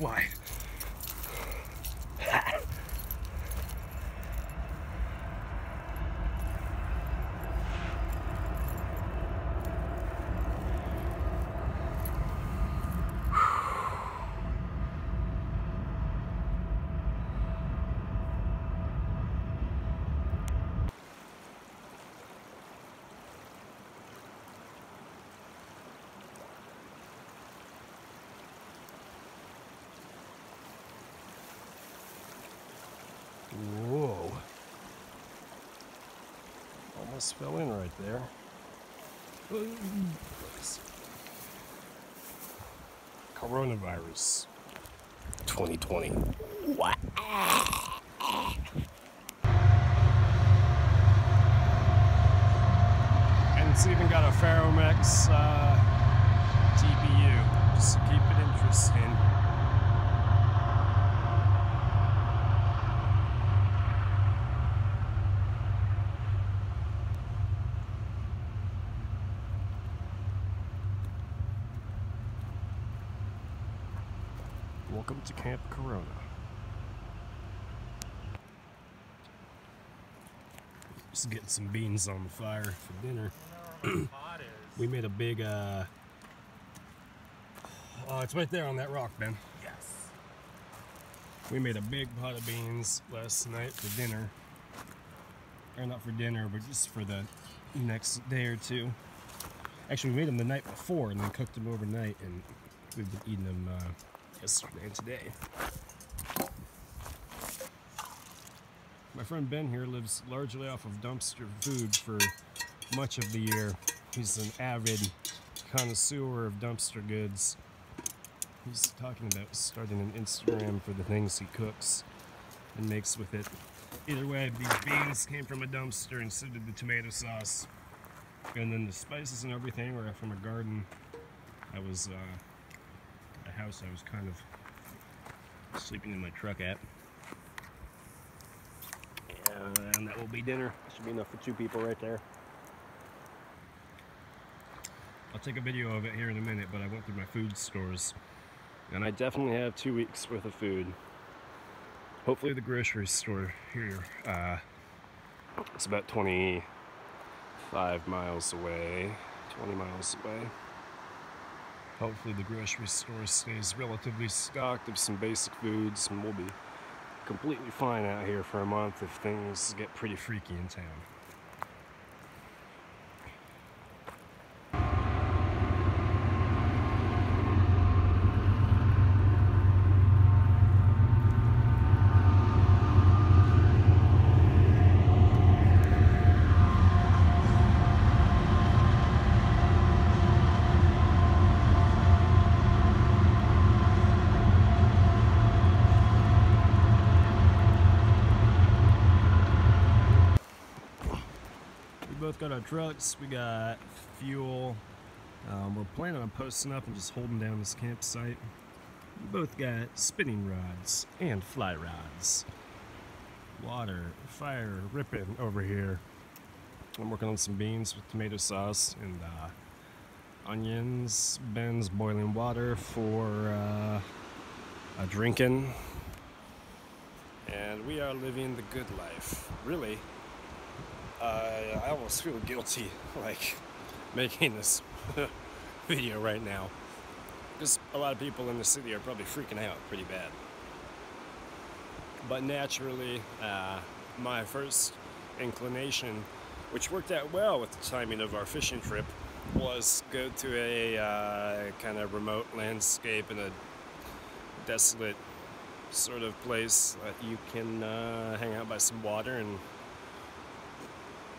ate Whoa. Almost fell in right there. Coronavirus 2020. What? And it's even got a Ferromex uh, TPU, just to keep it interesting. Welcome to Camp Corona. Just getting some beans on the fire for dinner. we made a big, uh, oh, it's right there on that rock, Ben. Yes. We made a big pot of beans last night for dinner. Or not for dinner, but just for the next day or two. Actually, we made them the night before and then cooked them overnight, and we've been eating them uh, yesterday and today. My friend Ben here lives largely off of dumpster food for much of the year. He's an avid connoisseur of dumpster goods. He's talking about starting an Instagram for the things he cooks and makes with it. Either way, these beans came from a dumpster and so did the tomato sauce. And then the spices and everything were from a garden. I was, uh, house I was kind of sleeping in my truck at. And that will be dinner. Should be enough for two people right there. I'll take a video of it here in a minute, but I went through my food stores. And I definitely have two weeks worth of food. Hopefully the grocery store here, uh, it's about 25 miles away, 20 miles away. Hopefully the grocery store stays relatively stocked of some basic foods and we'll be completely fine out here for a month if things get pretty freaky in town. Both got our trucks, we got fuel. Um, we're planning on posting up and just holding down this campsite. We both got spinning rods and fly rods. Water, fire ripping over here. I'm working on some beans with tomato sauce and uh, onions. Ben's boiling water for uh, a drinking. And we are living the good life. Really, uh, I almost feel guilty, like, making this video right now. Because a lot of people in the city are probably freaking out pretty bad. But naturally, uh, my first inclination, which worked out well with the timing of our fishing trip, was go to a uh, kind of remote landscape in a desolate sort of place that you can uh, hang out by some water and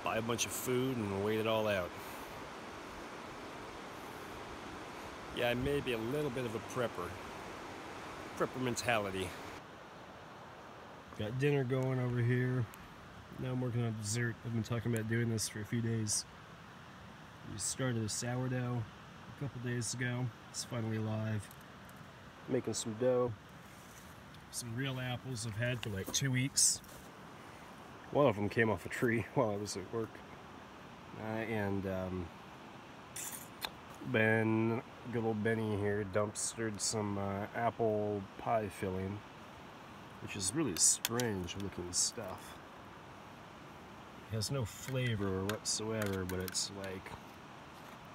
buy a bunch of food and wait it all out. Yeah, I may be a little bit of a prepper. Prepper mentality. Got dinner going over here. Now I'm working on dessert. I've been talking about doing this for a few days. We started a sourdough a couple days ago. It's finally live. Making some dough. Some real apples I've had for like two weeks. One of them came off a tree while I was at work. Uh, and um, Ben, good old Benny here, dumpstered some uh, apple pie filling, which is really strange looking stuff. It has no flavor whatsoever, but it's like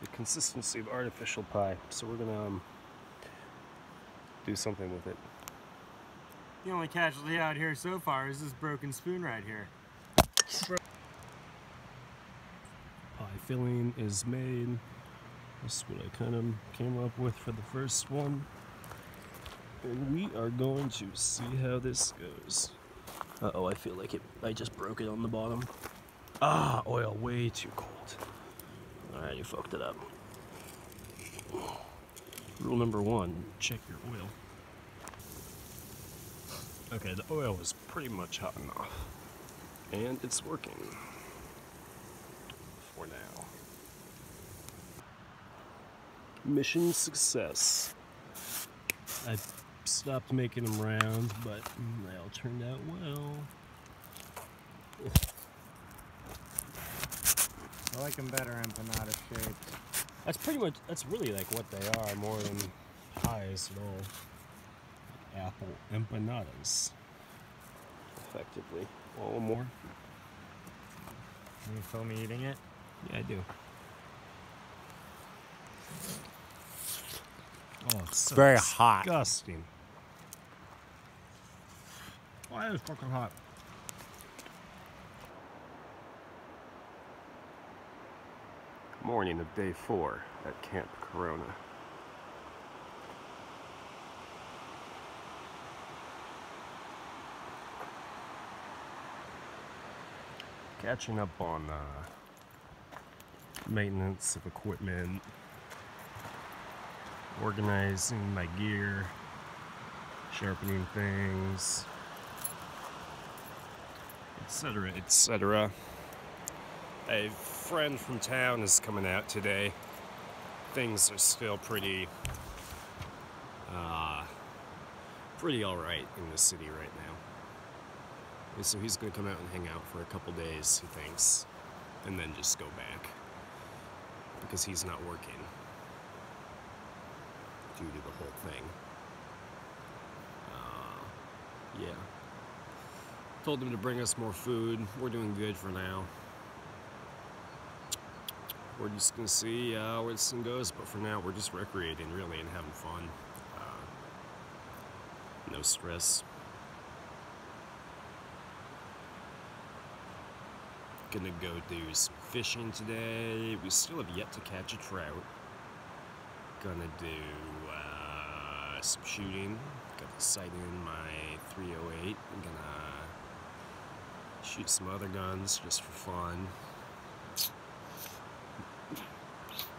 the consistency of artificial pie. So we're gonna um, do something with it. The only casualty out here so far is this broken spoon right here. Pie filling is made. This is what I kind of came up with for the first one. And we are going to see how this goes. Uh-oh, I feel like it. I just broke it on the bottom. Ah, oil way too cold. Alright, you fucked it up. Rule number one, check your oil. Okay, the oil is pretty much hot enough. And it's working. For now. Mission success. I stopped making them round, but they all turned out well. I like them better empanada shaped. That's pretty much, that's really like what they are more than pies at all. Apple empanadas. Effectively. One more? Can you film me eating it? Yeah, I do. Oh, it's so very hot. disgusting. Why is it fucking hot? Morning of day four at Camp Corona. Catching up on uh, maintenance of equipment, organizing my gear, sharpening things, etc., etc. A friend from town is coming out today. Things are still pretty, uh, pretty all right in the city right now. So he's to come out and hang out for a couple days, he thinks, and then just go back because he's not working due to the whole thing. Uh, yeah. Told him to bring us more food. We're doing good for now. We're just gonna see uh, where this thing goes, but for now we're just recreating really and having fun. Uh, no stress. Gonna go do some fishing today. We still have yet to catch a trout. Gonna do uh, some shooting. Got the sight in my 308. I'm gonna shoot some other guns just for fun.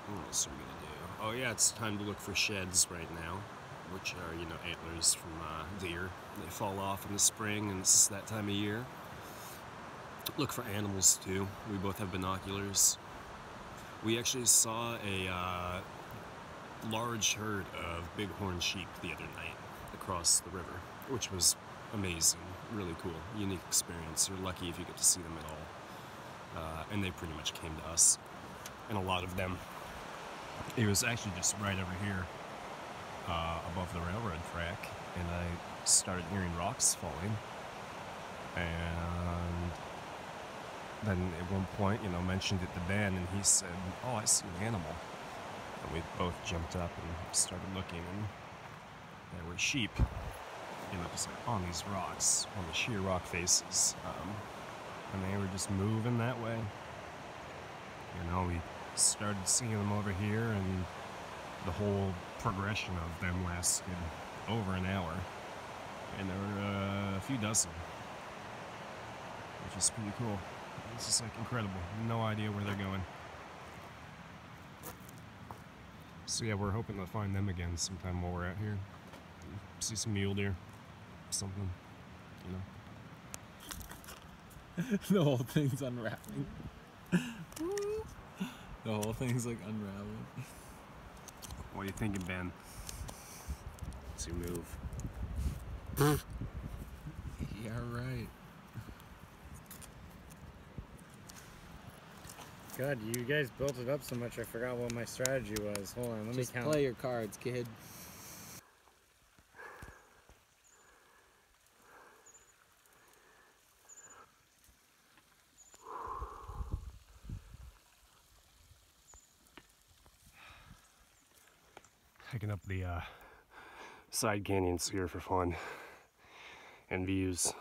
What else are we gonna do? Oh yeah, it's time to look for sheds right now, which are you know antlers from uh, deer. They fall off in the spring, and it's that time of year. Look for animals too. We both have binoculars. We actually saw a uh, large herd of bighorn sheep the other night across the river, which was amazing, really cool, unique experience. You're lucky if you get to see them at all. Uh, and they pretty much came to us, and a lot of them. It was actually just right over here, uh, above the railroad track, and I started hearing rocks falling. And then at one point, you know, mentioned it to Ben, and he said, "Oh, I see an animal." And we both jumped up and started looking, and there were sheep, you know, just like on these rocks, on the sheer rock faces, um, and they were just moving that way. You know, we started seeing them over here, and the whole progression of them lasted over an hour, and there were uh, a few dozen, which is pretty cool. This is like incredible. No idea where they're going. So yeah, we're hoping to find them again sometime while we're out here. See some mule deer, something, you know. the whole thing's unraveling. the whole thing's like unraveling. What are you thinking, Ben? Your move? Yeah, right. God, you guys built it up so much I forgot what my strategy was. Hold on, let Just me count. play your cards, kid. hiking up the uh, side canyons here for fun and views.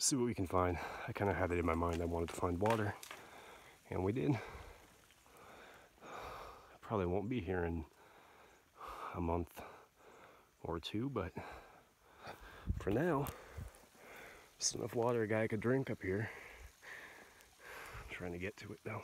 See what we can find. I kind of had it in my mind I wanted to find water, and we did. Probably won't be here in a month or two, but for now, there's enough water a guy could drink up here. I'm trying to get to it though.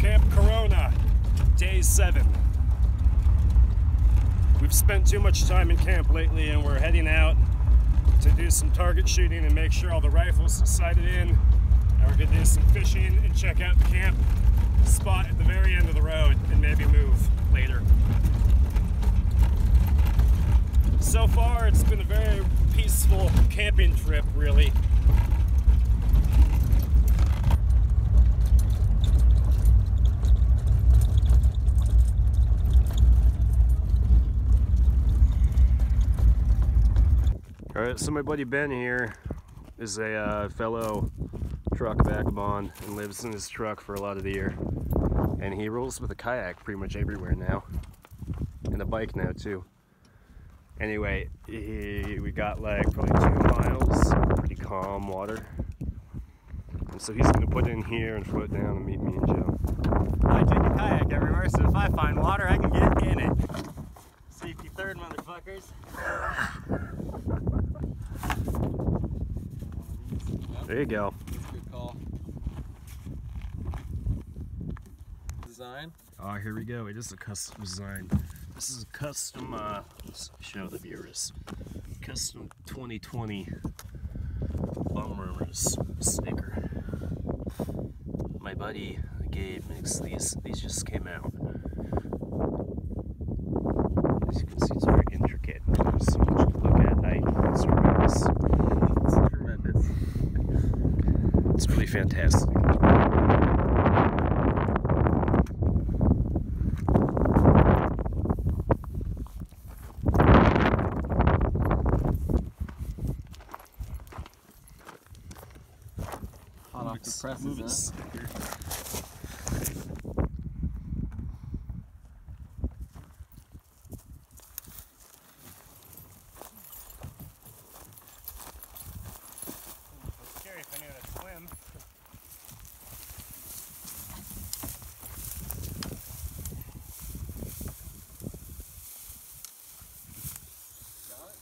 Camp Corona, day seven. We've spent too much time in camp lately and we're heading out to do some target shooting and make sure all the rifles are sighted in. And we're gonna do some fishing and check out the camp spot at the very end of the road and maybe move later. So far, it's been a very peaceful camping trip, really. All right, so my buddy Ben here is a uh, fellow truck vagabond and lives in his truck for a lot of the year. And he rolls with a kayak pretty much everywhere now. And a bike now too. Anyway, he, we got like probably two miles, pretty calm water. And so he's gonna put in here and float down and meet me and Joe. I take a kayak everywhere, so if I find water, I can get in it. Safety third, motherfuckers. There you go. Good call. Design? Oh, here we go. It is a custom design. This is a custom, uh, let's show the viewers. Custom 2020 Bummers sticker. My buddy Gabe makes these. These just came out. As you can see, it's very intricate. There's so much to look at. I, it's tremendous. It's tremendous. It's really fantastic. Hot off the presses, Move huh? it sticker. Scary if I knew how to swim. Got it?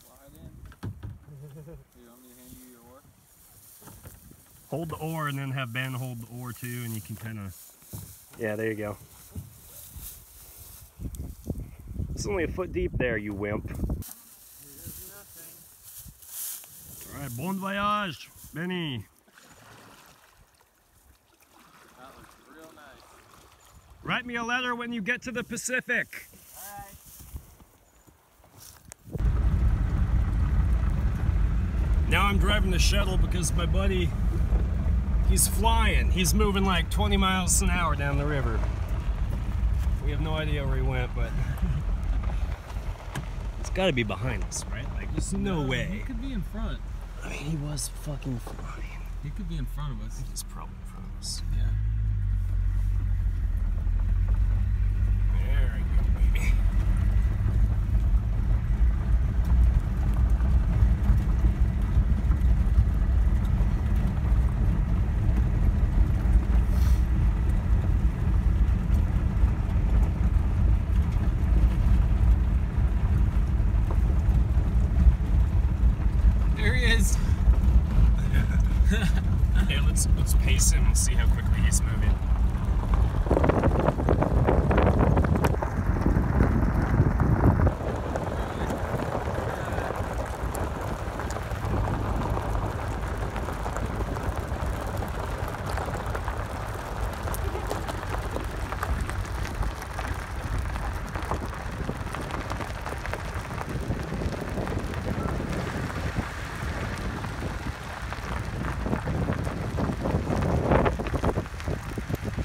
Slide in. you want me to hand you your oar? Hold the oar and then have Ben hold the oar too, and you can kind of. Yeah, there you go. It's only a foot deep there, you wimp. There's nothing. All Alright, bon voyage, Benny. That looks real nice. Write me a letter when you get to the Pacific. Alright. Now I'm driving the shuttle because my buddy, he's flying. He's moving like 20 miles an hour down the river. We have no idea where he went, but it's got to be behind us, right? Like, there's no way. He could be in front. I mean, he was fucking flying. He could be in front of us. He's probably in front of us. Yeah. There we go, baby. There he is. Hey, let's let's pace him and see how quickly he's moving.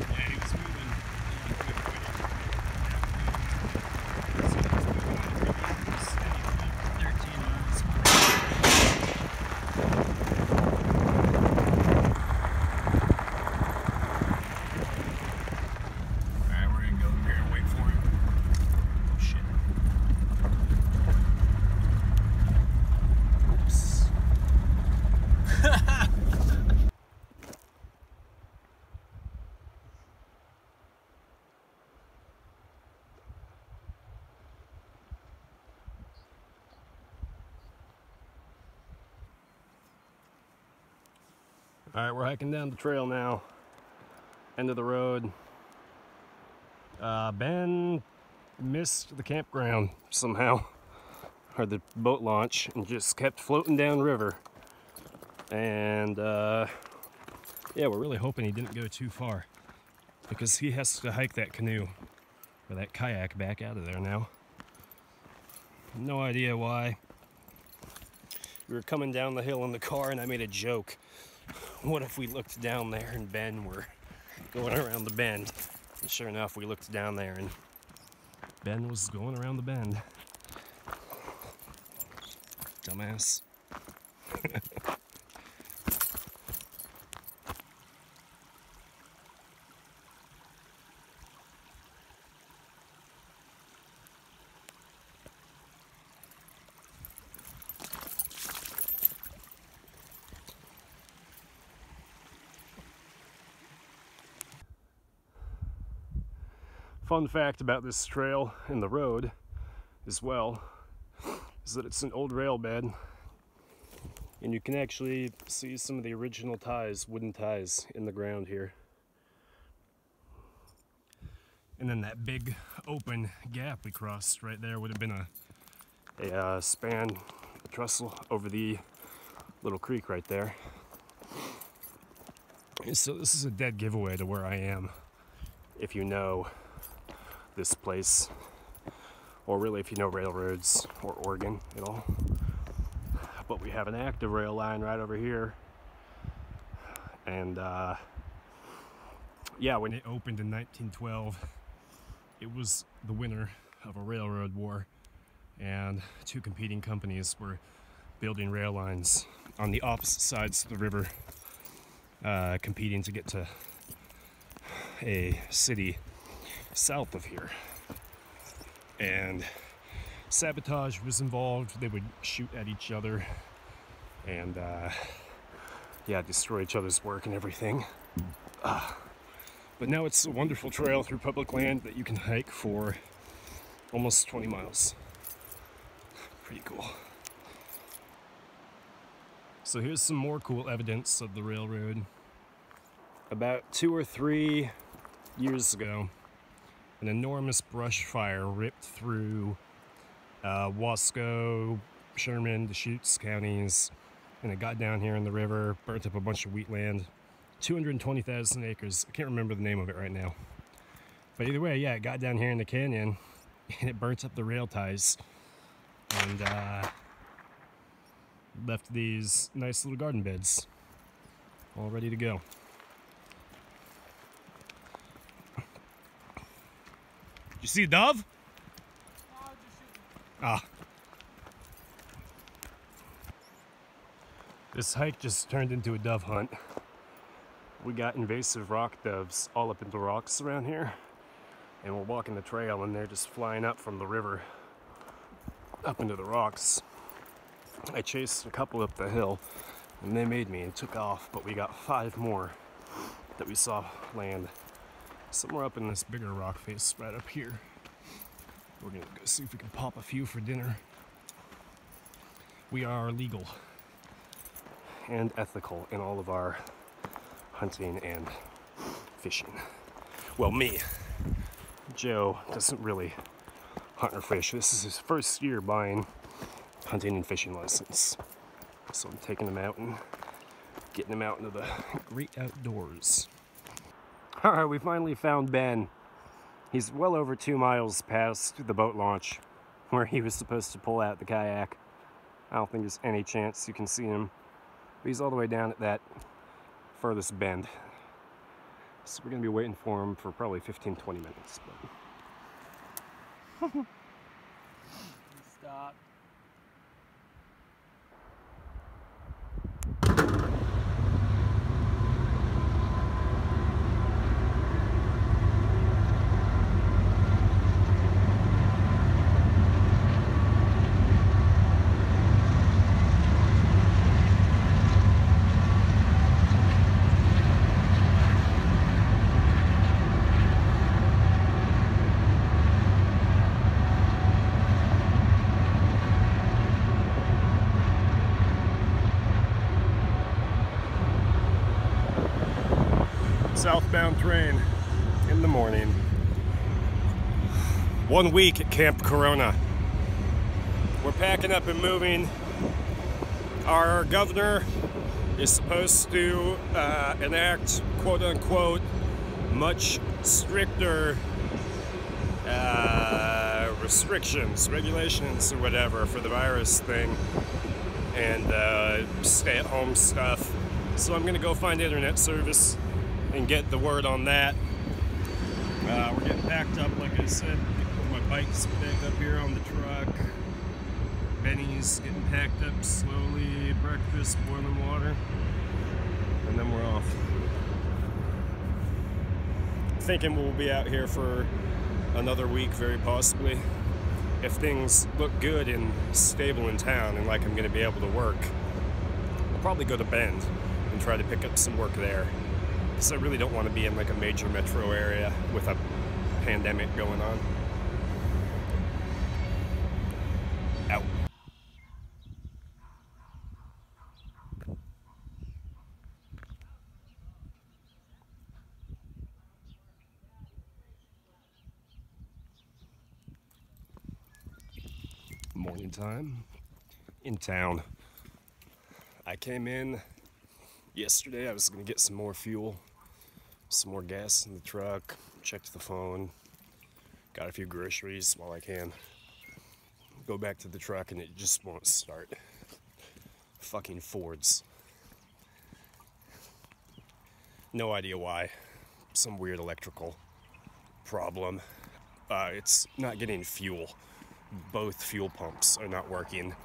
Yeah, he was moving. Thirteen miles. Alright, we're gonna go up here and wait for him. Oh shit. Oops. All right, we're hiking down the trail now. End of the road. Uh, ben missed the campground somehow, or the boat launch, and just kept floating down river. And uh, yeah, we're really hoping he didn't go too far because he has to hike that canoe or that kayak back out of there now. No idea why. We were coming down the hill in the car, and I made a joke. What if we looked down there and Ben were going around the bend? And sure enough, we looked down there and Ben was going around the bend. Dumbass. Fun fact about this trail and the road as well is that it's an old rail bed and you can actually see some of the original ties, wooden ties in the ground here. And then that big open gap we crossed right there would have been a, a uh, span, a trestle over the little creek right there. So this is a dead giveaway to where I am if you know this place, or really if you know railroads or Oregon at all. But we have an active rail line right over here. And uh, yeah, when it opened in 1912, it was the winner of a railroad war, and two competing companies were building rail lines on the opposite sides of the river, uh, competing to get to a city south of here. And sabotage was involved. They would shoot at each other and, uh, yeah, destroy each other's work and everything. Uh, but now it's a wonderful trail through public land that you can hike for almost 20 miles. Pretty cool. So here's some more cool evidence of the railroad. About two or three years ago, an enormous brush fire ripped through uh, Wasco, Sherman, Deschutes counties and it got down here in the river, burnt up a bunch of wheatland. 220,000 acres. I can't remember the name of it right now. But either way, yeah, it got down here in the canyon and it burnt up the rail ties and uh, left these nice little garden beds all ready to go. You see a dove? Ah. This hike just turned into a dove hunt. We got invasive rock doves all up in the rocks around here. And we're walking the trail and they're just flying up from the river up into the rocks. I chased a couple up the hill and they made me and took off, but we got five more that we saw land somewhere up in this bigger rock face right up here. We're gonna go see if we can pop a few for dinner. We are legal and ethical in all of our hunting and fishing. Well, me, Joe, doesn't really hunt or fish. This is his first year buying hunting and fishing license. So I'm taking him out and getting him out into the great outdoors. All right, we finally found Ben. He's well over two miles past the boat launch where he was supposed to pull out the kayak. I don't think there's any chance you can see him. But he's all the way down at that furthest bend. So we're gonna be waiting for him for probably 15, 20 minutes. But... southbound train in the morning. One week at Camp Corona. We're packing up and moving. Our governor is supposed to uh, enact quote unquote much stricter uh, restrictions, regulations, or whatever for the virus thing and uh, stay at home stuff. So I'm gonna go find internet service and get the word on that. Uh, we're getting packed up, like I said. My bike's back up here on the truck. Benny's getting packed up slowly. Breakfast, boiling water, and then we're off. Thinking we'll be out here for another week, very possibly. If things look good and stable in town, and like I'm going to be able to work, I'll probably go to Bend and try to pick up some work there because I really don't want to be in like a major metro area with a pandemic going on. Out. Morning time in town. I came in yesterday. I was to get some more fuel some more gas in the truck, checked the phone, got a few groceries while I can. Go back to the truck and it just won't start. Fucking Fords. No idea why. Some weird electrical problem. Uh, it's not getting fuel. Both fuel pumps are not working.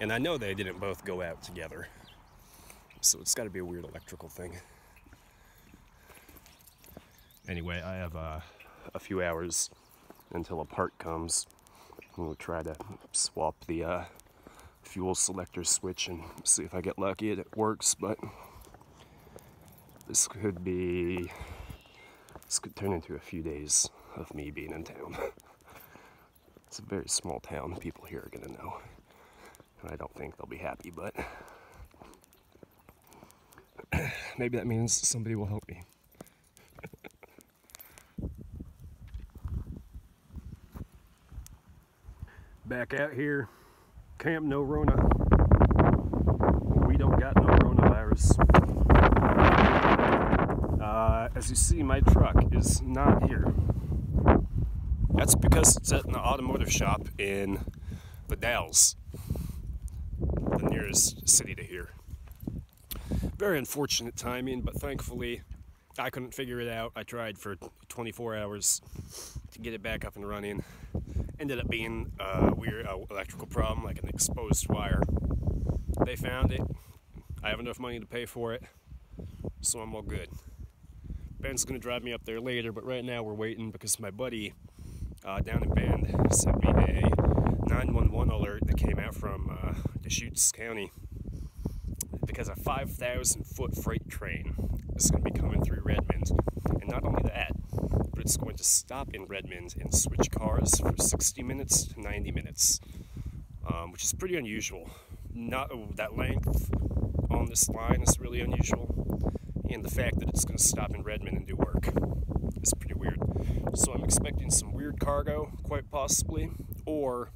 And I know they didn't both go out together. So it's got to be a weird electrical thing anyway, I have uh, a few hours until a part comes. We'll try to swap the uh, fuel selector switch and see if I get lucky and it works, but this could be, this could turn into a few days of me being in town. it's a very small town, people here are gonna know. And I don't think they'll be happy, but maybe that means somebody will help me. back out here, Camp No Rona. We don't got no coronavirus. Uh, as you see, my truck is not here. That's because it's at an automotive shop in the Dalles, the nearest city to here. Very unfortunate timing, but thankfully I couldn't figure it out. I tried for 24 hours to get it back up and running. Ended up being a weird uh, electrical problem, like an exposed wire. They found it. I have enough money to pay for it, so I'm all good. Ben's gonna drive me up there later, but right now we're waiting because my buddy uh, down in Bend sent me a 911 alert that came out from uh, Deschutes County because a 5,000 foot freight train is going to be coming through Redmond. And not only that, but it's going to stop in Redmond and switch cars for 60 minutes to 90 minutes, um, which is pretty unusual. Not that length on this line is really unusual, and the fact that it's going to stop in Redmond and do work is pretty weird. So I'm expecting some weird cargo, quite possibly, or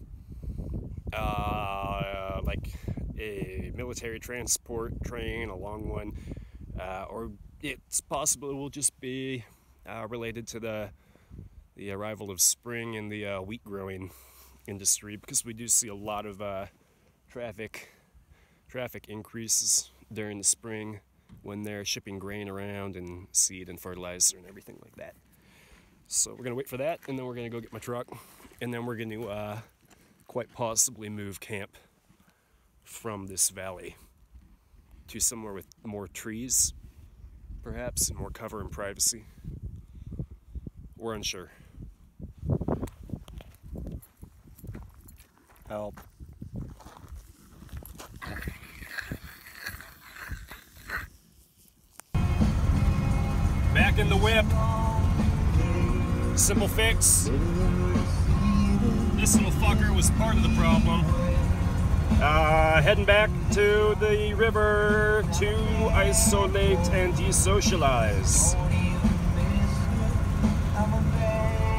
uh, like a military transport train, a long one, uh, or it's possible it will just be uh, related to the the arrival of spring in the uh, wheat growing industry because we do see a lot of uh, traffic traffic increases during the spring when they're shipping grain around and seed and fertilizer and everything like that. So we're gonna wait for that, and then we're gonna go get my truck, and then we're gonna uh, quite possibly move camp from this valley to somewhere with more trees, perhaps, and more cover and privacy. We're unsure. Help. Back in the whip. Simple fix. This little fucker was part of the problem. Uh, heading back to the river to isolate and desocialize.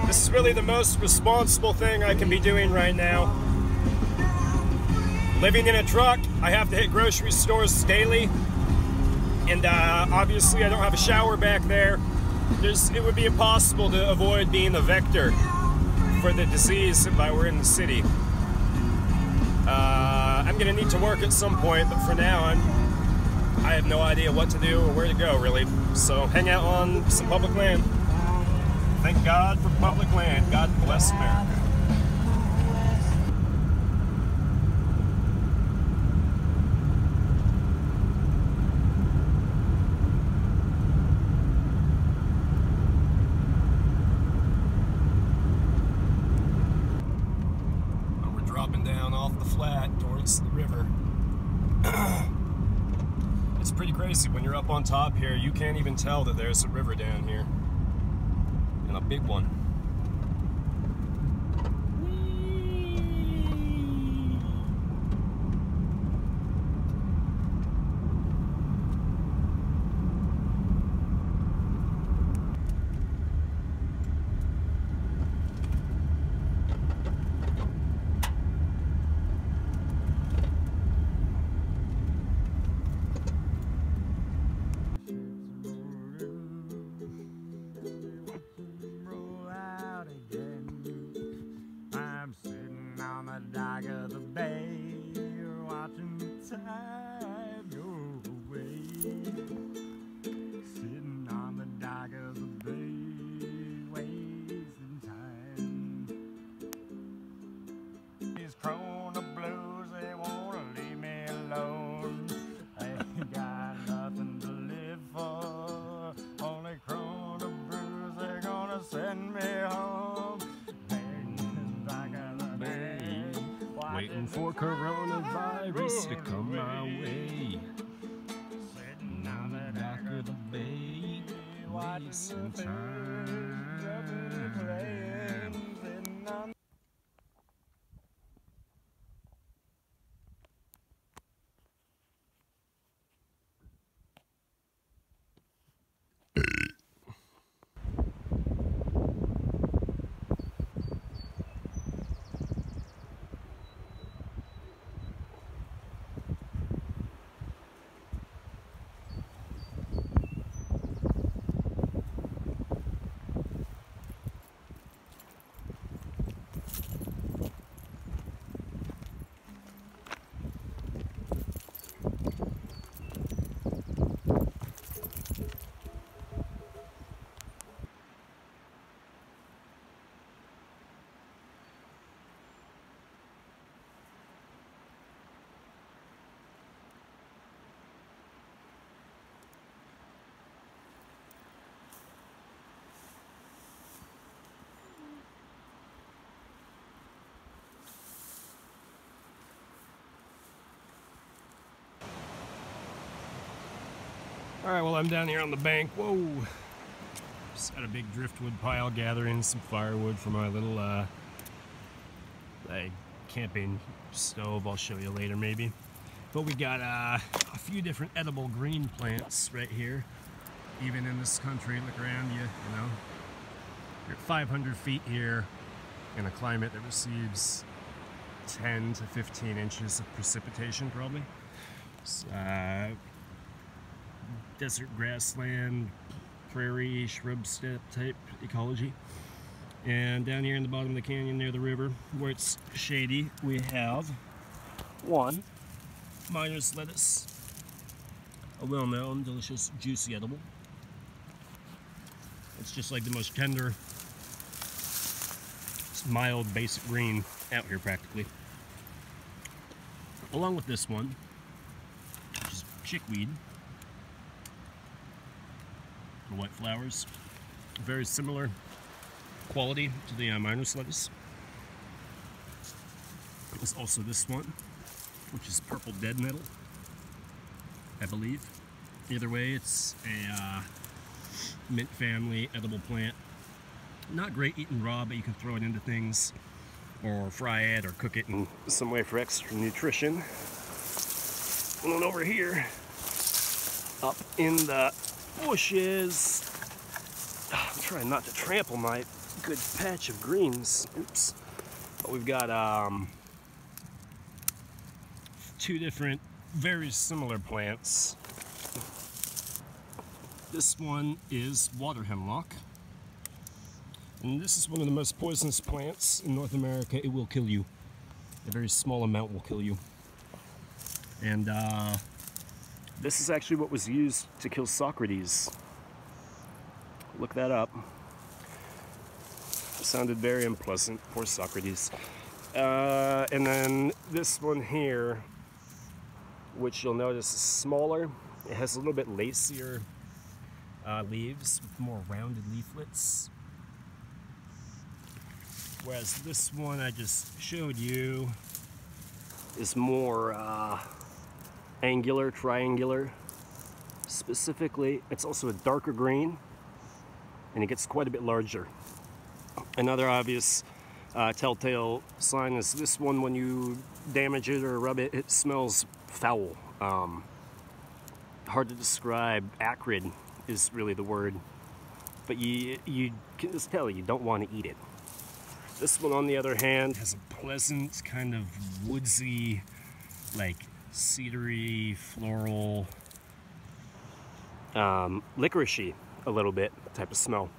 This is really the most responsible thing I can be doing right now. Living in a truck, I have to hit grocery stores daily. And uh, obviously, I don't have a shower back there. There's, it would be impossible to avoid being a vector for the disease if I were in the city. I'm gonna need to work at some point, but for now, I'm, I have no idea what to do or where to go, really. So hang out on some public land. Thank God for public land. God bless America. And we're dropping down off the flat towards the river. it's pretty crazy when you're up on top here. You can't even tell that there's a river down here, and a big one. All right, well, I'm down here on the bank. Whoa. Just got a big driftwood pile gathering some firewood for my little uh, like camping stove. I'll show you later, maybe. But we got uh, a few different edible green plants right here. Even in this country, look around you, you know. You're at 500 feet here in a climate that receives 10 to 15 inches of precipitation, probably. Uh, desert grassland, prairie, shrub steppe type ecology. And down here in the bottom of the canyon near the river, where it's shady, we have one miner's lettuce, a well-known, delicious, juicy edible. It's just like the most tender, mild, basic green out here practically. Along with this one, which is chickweed, the white flowers, very similar quality to the uh, miner's lettuce. There's also this one, which is purple dead nettle, I believe. Either way, it's a uh, mint family edible plant. Not great eating raw, but you can throw it into things or fry it or cook it in some way for extra nutrition. And then over here, up in the bushes, I'm trying not to trample my good patch of greens. Oops. But we've got um, two different, very similar plants. This one is water hemlock. And this is one of the most poisonous plants in North America. It will kill you. A very small amount will kill you. And uh, this is actually what was used to kill Socrates. Look that up. Sounded very unpleasant. Poor Socrates. Uh, and then this one here, which you'll notice is smaller. It has a little bit lacier uh, leaves with more rounded leaflets. Whereas this one I just showed you is more uh, angular, triangular. Specifically, it's also a darker green and it gets quite a bit larger. Another obvious uh, telltale sign is this one when you damage it or rub it, it smells foul. Um, hard to describe, acrid is really the word. But you, you can just tell you don't want to eat it. This one, on the other hand, has a pleasant kind of woodsy, like cedary, floral, um, licoricey a little bit type of smell.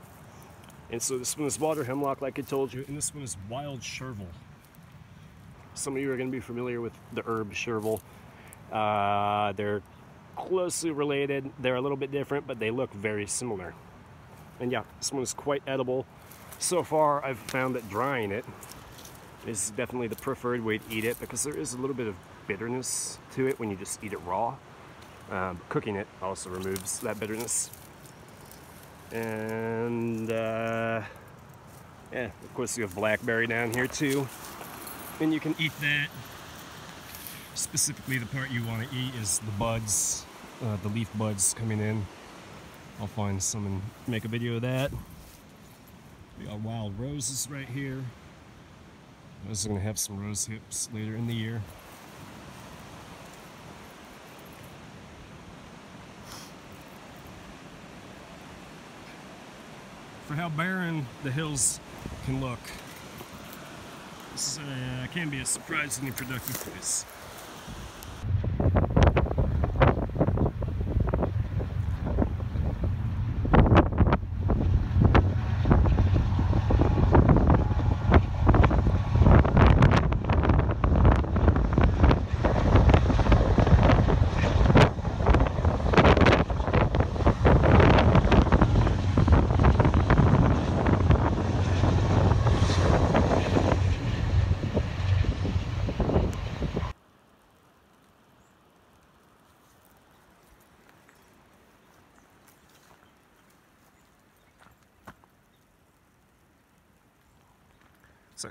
And so this one is water hemlock, like I told you, and this one is wild chervil. Some of you are going to be familiar with the herb chervil. Uh, they're closely related. They're a little bit different, but they look very similar. And yeah, this one is quite edible. So far, I've found that drying it is definitely the preferred way to eat it because there is a little bit of bitterness to it when you just eat it raw. Um, cooking it also removes that bitterness. And uh, yeah, of course you have blackberry down here too. And you can eat that. Specifically, the part you want to eat is the buds, uh, the leaf buds coming in. I'll find some and make a video of that. We got wild roses right here. Those are gonna have some rose hips later in the year. For how barren the hills can look, this is a, uh, can be a surprisingly productive place.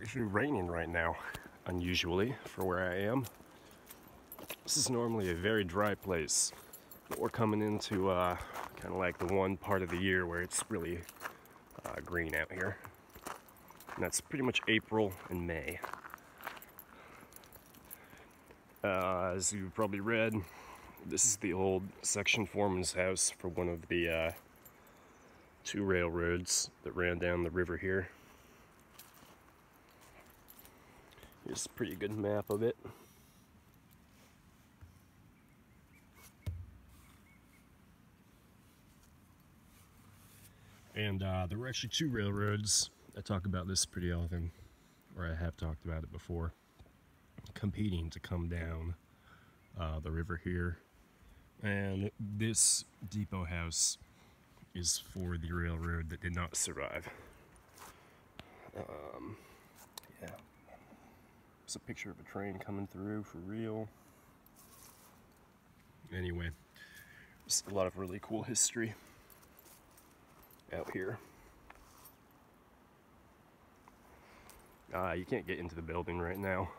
Actually raining right now, unusually for where I am. This is normally a very dry place, But we're coming into uh, kind of like the one part of the year where it's really uh, green out here. And that's pretty much April and May. Uh, as you probably read, this is the old section foreman's house for one of the uh, two railroads that ran down the river here. Here's a pretty good map of it. And uh, there were actually two railroads. I talk about this pretty often, or I have talked about it before, competing to come down uh, the river here. And this depot house is for the railroad that did not survive. Um. It's a picture of a train coming through for real. Anyway, there's a lot of really cool history out here. Uh, you can't get into the building right now.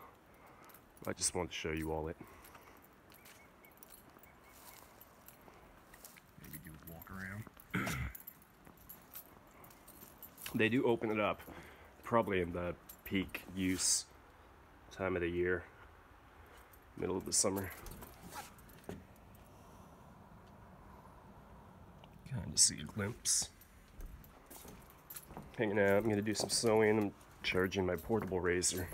I just wanted to show you all it. Maybe do a walk around. they do open it up, probably in the peak use time of the year, middle of the summer. Kind of see a glimpse hanging out. I'm gonna do some sewing. I'm charging my portable razor.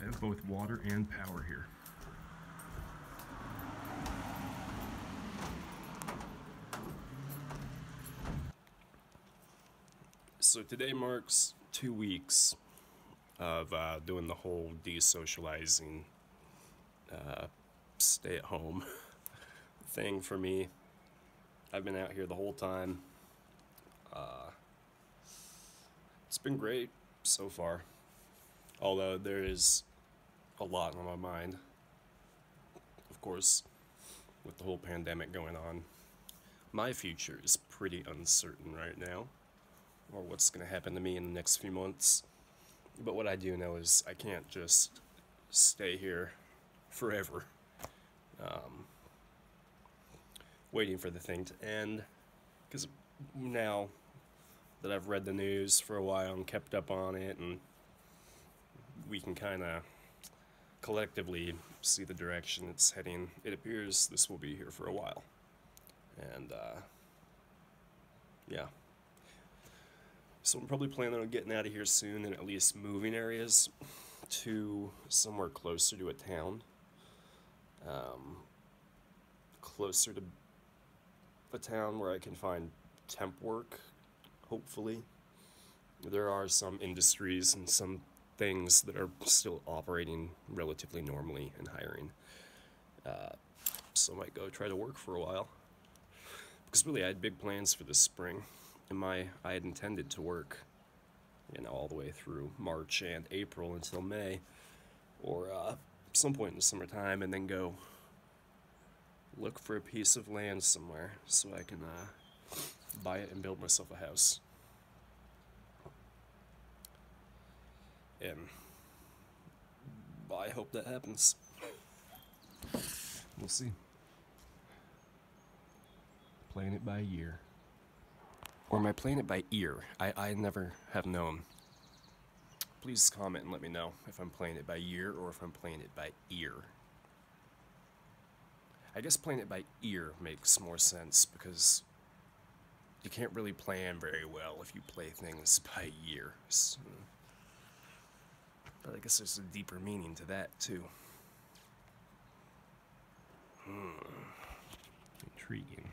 I have both water and power here. So today marks two weeks of uh, doing the whole desocializing, uh, stay at home thing for me. I've been out here the whole time. Uh, it's been great so far, although there is a lot on my mind. Of course, with the whole pandemic going on, my future is pretty uncertain right now, or what's going to happen to me in the next few months. But what I do know is I can't just stay here forever. Um, waiting for the thing to end. Because now that I've read the news for a while and kept up on it, and we can kind of collectively see the direction it's heading, it appears this will be here for a while. And, uh, yeah. So I'm probably planning on getting out of here soon and at least moving areas to somewhere closer to a town. Um, closer to a town where I can find temp work, hopefully. There are some industries and some things that are still operating relatively normally and hiring. Uh, so I might go try to work for a while. Because really, I had big plans for this spring. And my, I had intended to work, you know, all the way through March and April until May, or uh, some point in the summertime, and then go look for a piece of land somewhere so I can uh, buy it and build myself a house. And I hope that happens. We'll see. Playing it by ear. Or am I playing it by ear? I, I never have known. Please comment and let me know if I'm playing it by ear or if I'm playing it by ear. I guess playing it by ear makes more sense because you can't really plan very well if you play things by ear. So, but I guess there's a deeper meaning to that too. Hmm. Intriguing.